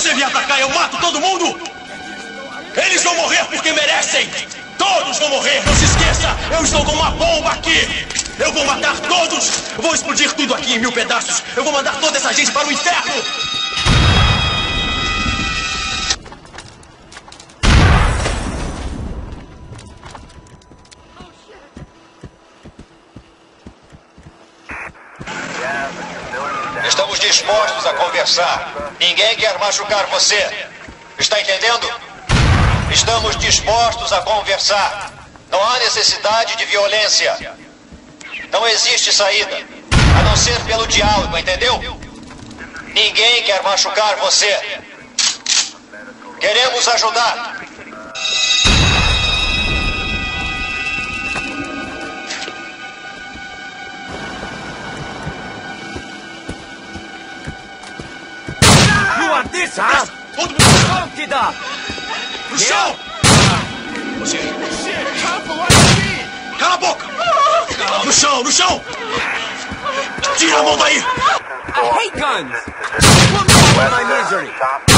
você vier atacar, eu mato todo mundo! Eles vão morrer porque merecem! Todos vão morrer, não se esqueça! Eu estou com uma bomba aqui! Eu vou matar todos! Eu vou explodir tudo aqui em mil pedaços! Eu vou mandar toda essa gente para o inferno! Estamos dispostos a conversar. Ninguém quer machucar você. Está entendendo? Estamos dispostos a conversar. Não há necessidade de violência. Não existe saída. A não ser pelo diálogo, entendeu? Ninguém quer machucar você. Queremos ajudar. This, huh? Todo mundo it up! no chão! Você. Cala a boca! No chão, no chão! Tira a mão daí! I hate guns! Put me out of my misery!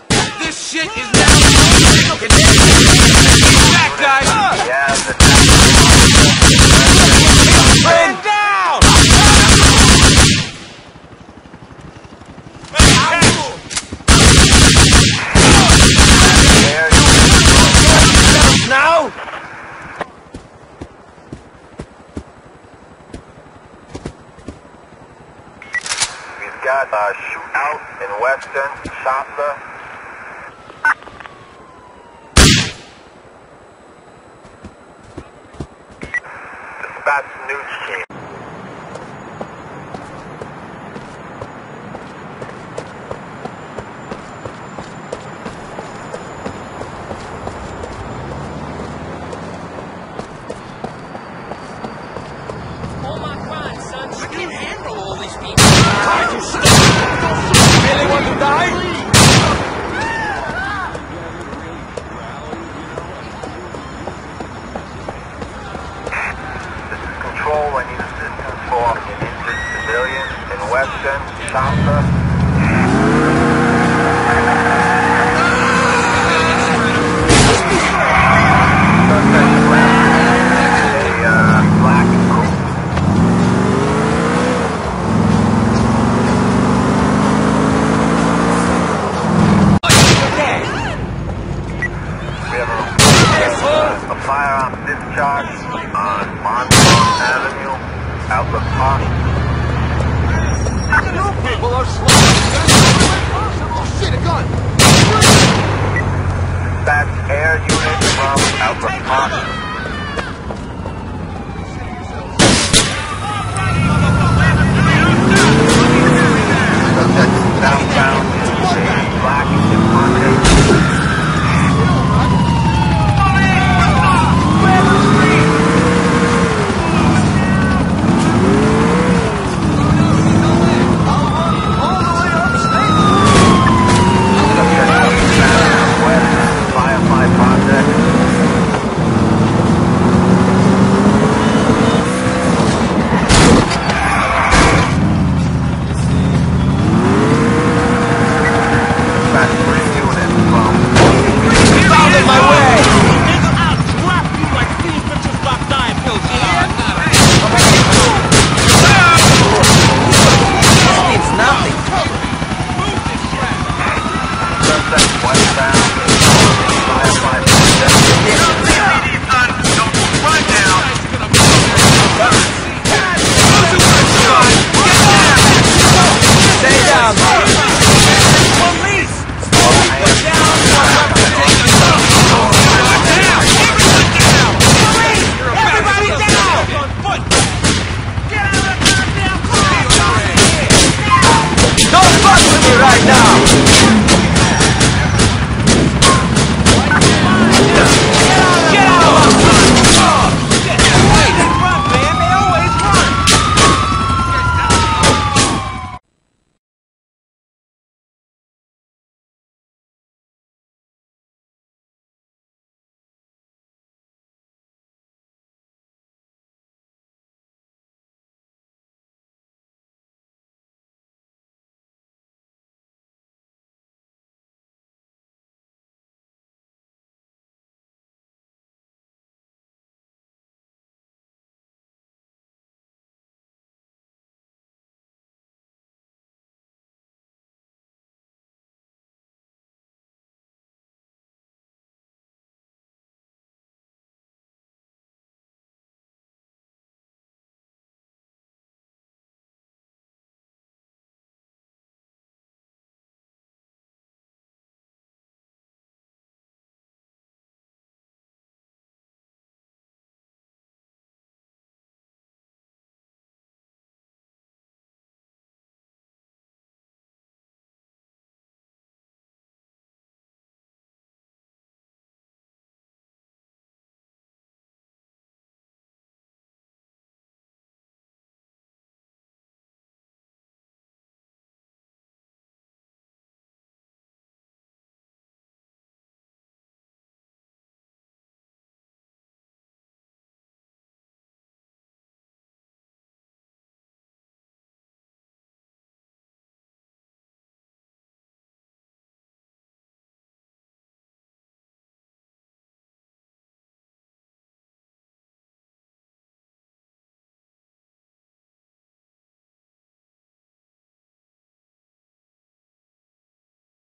This shit is now! Back, guys! Down! Now? We've got a shootout in western Shopper. News team. All my crimes, son. You can't handle all these people. Really want to die? A, black group. Okay. We have a firearm discharge on Monmouth Avenue, Outlook Park. Gun! Air unit from Outlook Park. westbound.